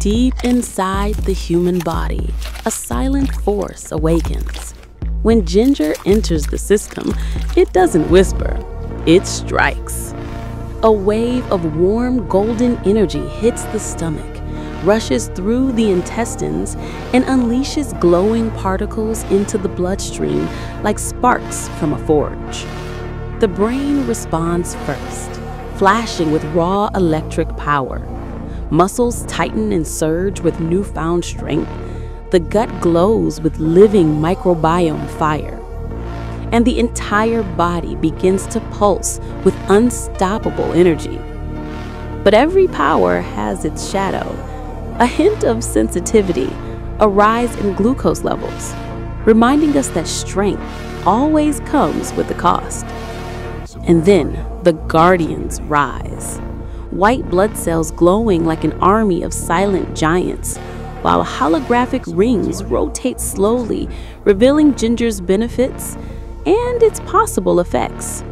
Deep inside the human body, a silent force awakens. When ginger enters the system, it doesn't whisper, it strikes. A wave of warm golden energy hits the stomach, rushes through the intestines, and unleashes glowing particles into the bloodstream like sparks from a forge. The brain responds first, flashing with raw electric power. Muscles tighten and surge with newfound strength. The gut glows with living microbiome fire and the entire body begins to pulse with unstoppable energy. But every power has its shadow, a hint of sensitivity, a rise in glucose levels, reminding us that strength always comes with a cost. And then the guardians rise, white blood cells glowing like an army of silent giants while holographic rings rotate slowly, revealing Ginger's benefits and its possible effects.